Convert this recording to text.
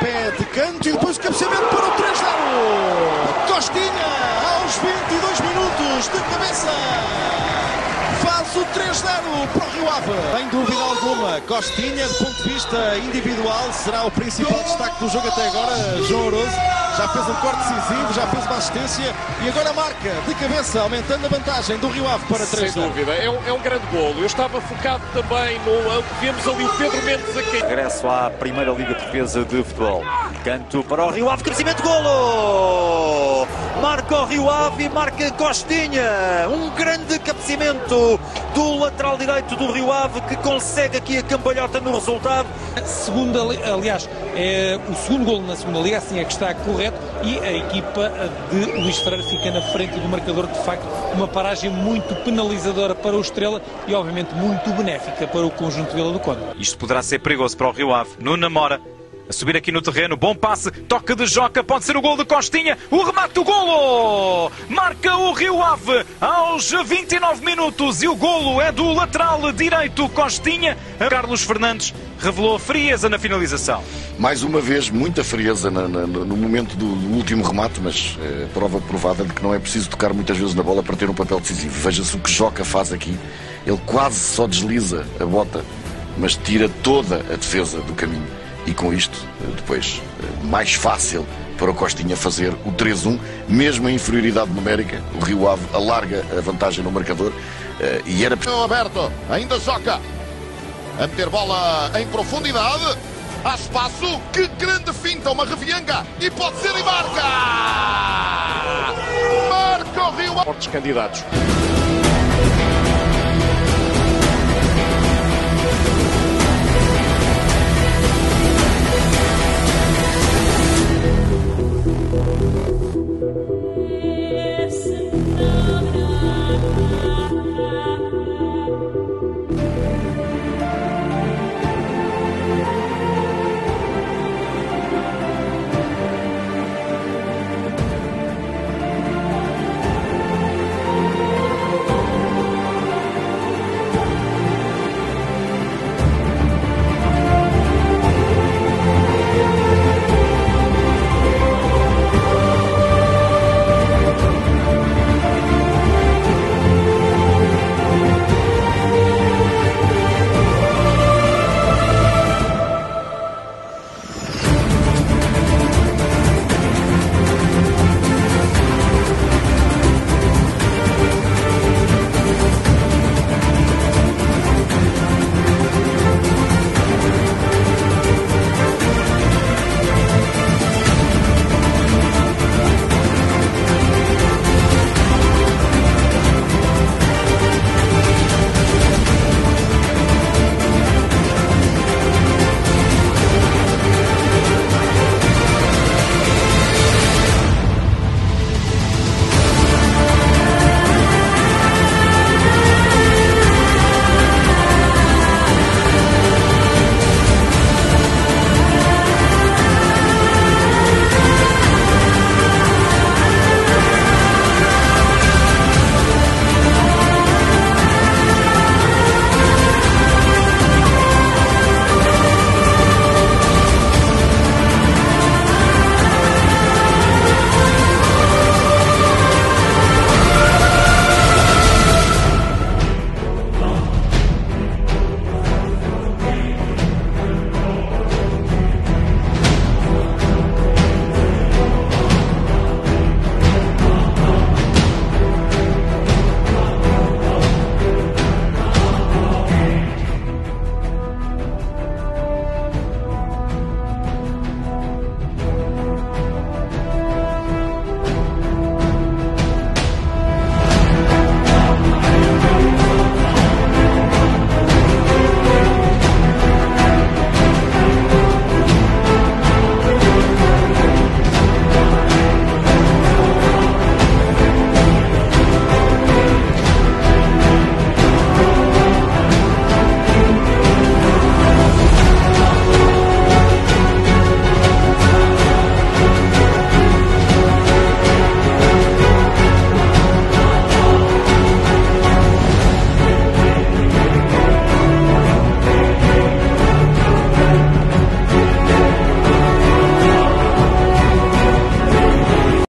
Pé de canto e depois cabeceamento para o 3 0 Costinha, aos 22 minutos, de cabeça, faz o 3 0 para o Rio Ave. Sem dúvida alguma, Costinha, do ponto de vista individual, será o principal destaque do jogo até agora, João Oroso já fez um corte decisivo, já fez uma assistência e agora marca de cabeça, aumentando a vantagem do Rio Ave para 3 Sem dúvida, é um, é um grande golo. Eu estava focado também no. Vemos ali o Pedro Mendes aqui. Regresso à Primeira Liga de Defesa de Futebol. Canto para o Rio Ave, crescimento, golo! Marca o Rio Ave e marca Costinha. Um grande cabeceamento do lateral direito do Rio Ave que consegue aqui a cambalhota no resultado. Segunda, aliás, é o segundo golo na segunda liga, assim é que está correto, e a equipa de Luís Freire fica na frente do marcador, de facto, uma paragem muito penalizadora para o Estrela e, obviamente, muito benéfica para o conjunto de Vila do Conde. Isto poderá ser perigoso para o Rio Ave. Nuno Mora a subir aqui no terreno, bom passe, toca de Joca, pode ser o gol de Costinha, o remate do golo! Marca o Rio Ave aos 29 minutos e o golo é do lateral direito Costinha. Carlos Fernandes revelou frieza na finalização. Mais uma vez, muita frieza no momento do, do, último remate, mas é, prova provada de que não é preciso tocar muitas vezes na bola para ter um papel decisivo. Veja-se o que Joca faz aqui. Ele quase só desliza a bota, mas tira toda a defesa do caminho e com isto, depois, mais fácil para o Costinha fazer o 3-1, mesmo em inferioridade numérica. O Rio Ave alarga a vantagem no marcador e era. aberto, ainda Joca a meter bola em profundidade. Há espaço, que grande finta, uma revianga e pode ser e marca! Marca o Rio Ave. Fortes candidatos.